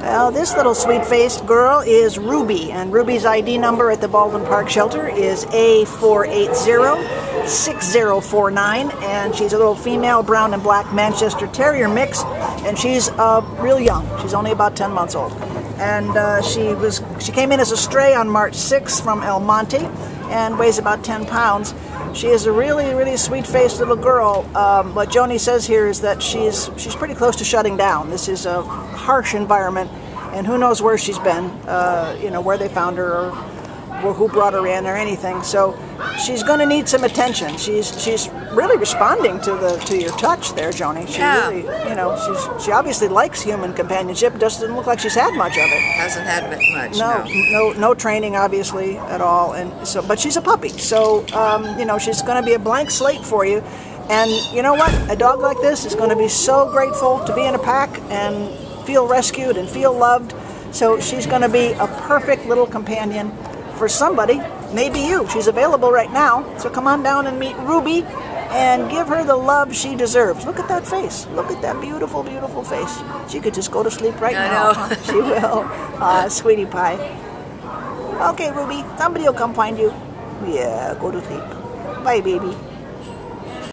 Well, this little sweet-faced girl is Ruby, and Ruby's ID number at the Baldwin Park shelter is A480-6049, and she's a little female brown and black Manchester Terrier mix, and she's uh, real young. She's only about 10 months old. And uh, she was she came in as a stray on March 6th from El Monte, and weighs about 10 pounds. She is a really, really sweet-faced little girl. Um, what Joni says here is that she's she's pretty close to shutting down. This is a harsh environment, and who knows where she's been, uh, you know, where they found her or, who brought her in or anything. So she's going to need some attention. She's she's really responding to the to your touch there, Joni. She Yeah. really, you know, she's she obviously likes human companionship. Doesn't look like she's had much of it. Hasn't had much. No, no, no training obviously at all, and so. But she's a puppy, so um, you know she's going to be a blank slate for you. And you know what? A dog like this is going to be so grateful to be in a pack and feel rescued and feel loved. So she's going to be a perfect little companion for somebody, maybe you. She's available right now, so come on down and meet Ruby and give her the love she deserves. Look at that face. Look at that beautiful, beautiful face. She could just go to sleep right I now. know. She will. Ah, sweetie pie. Okay, Ruby, somebody will come find you. Yeah, go to sleep. Bye, baby.